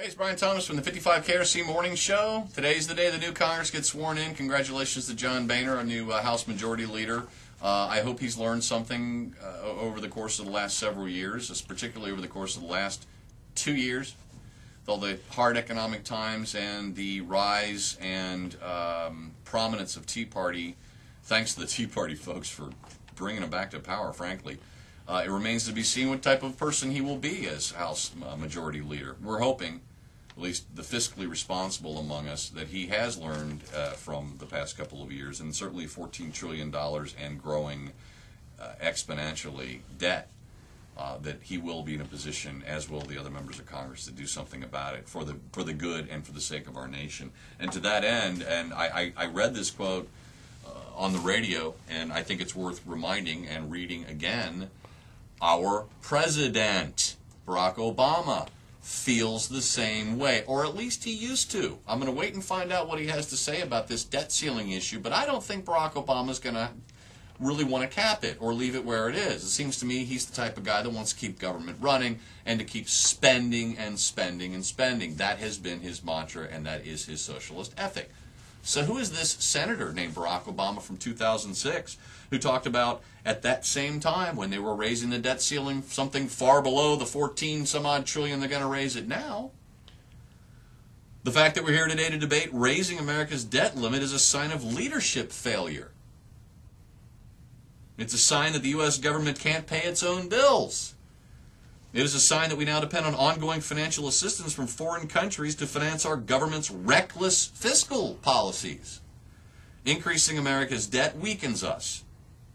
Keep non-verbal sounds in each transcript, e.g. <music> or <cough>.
Hey, it's Brian Thomas from the 55 KRC Morning Show. Today's the day the new Congress gets sworn in. Congratulations to John Boehner, our new uh, House Majority Leader. Uh, I hope he's learned something uh, over the course of the last several years, particularly over the course of the last two years. With all the hard economic times and the rise and um, prominence of Tea Party, thanks to the <laughs> Tea Party folks for bringing him back to power, frankly. Uh, it remains to be seen what type of person he will be as House uh, Majority Leader. We're hoping at least the fiscally responsible among us, that he has learned uh, from the past couple of years, and certainly $14 trillion and growing uh, exponentially debt, uh, that he will be in a position, as will the other members of Congress, to do something about it for the for the good and for the sake of our nation. And to that end, and I, I, I read this quote uh, on the radio, and I think it's worth reminding and reading again. Our president, Barack Obama, feels the same way, or at least he used to. I'm going to wait and find out what he has to say about this debt ceiling issue, but I don't think Barack Obama is going to really want to cap it or leave it where it is. It seems to me he's the type of guy that wants to keep government running and to keep spending and spending and spending. That has been his mantra, and that is his socialist ethic. So, who is this senator named Barack Obama from 2006 who talked about at that same time when they were raising the debt ceiling something far below the 14 some odd trillion they're going to raise it now? The fact that we're here today to debate raising America's debt limit is a sign of leadership failure. It's a sign that the U.S. government can't pay its own bills. It is a sign that we now depend on ongoing financial assistance from foreign countries to finance our government's reckless fiscal policies. Increasing America's debt weakens us,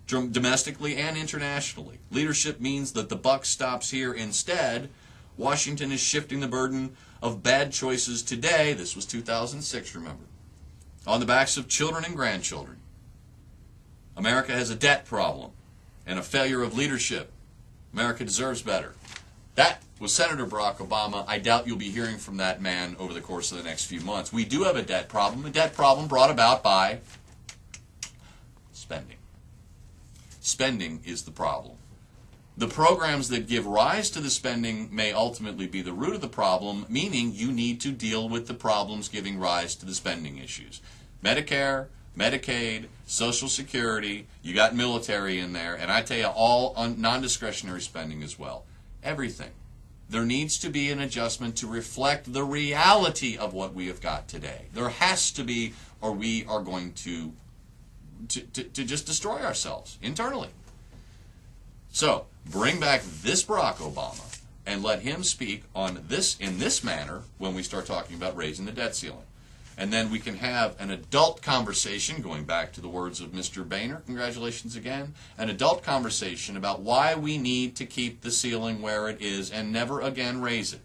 domestically and internationally. Leadership means that the buck stops here. Instead, Washington is shifting the burden of bad choices today. This was 2006, remember. On the backs of children and grandchildren. America has a debt problem and a failure of leadership. America deserves better. That was Senator Barack Obama. I doubt you'll be hearing from that man over the course of the next few months. We do have a debt problem, a debt problem brought about by spending. Spending is the problem. The programs that give rise to the spending may ultimately be the root of the problem, meaning you need to deal with the problems giving rise to the spending issues. Medicare, Medicaid, Social Security, you got military in there, and I tell you, all non discretionary spending as well everything. There needs to be an adjustment to reflect the reality of what we have got today. There has to be, or we are going to, to, to, to just destroy ourselves internally. So, bring back this Barack Obama and let him speak on this in this manner when we start talking about raising the debt ceiling. And then we can have an adult conversation, going back to the words of Mr. Boehner, congratulations again, an adult conversation about why we need to keep the ceiling where it is and never again raise it.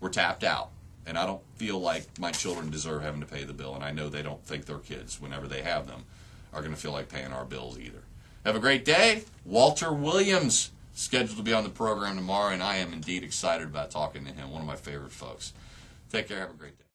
We're tapped out. And I don't feel like my children deserve having to pay the bill, and I know they don't think their kids, whenever they have them, are going to feel like paying our bills either. Have a great day. Walter Williams scheduled to be on the program tomorrow, and I am indeed excited about talking to him, one of my favorite folks. Take care. Have a great day.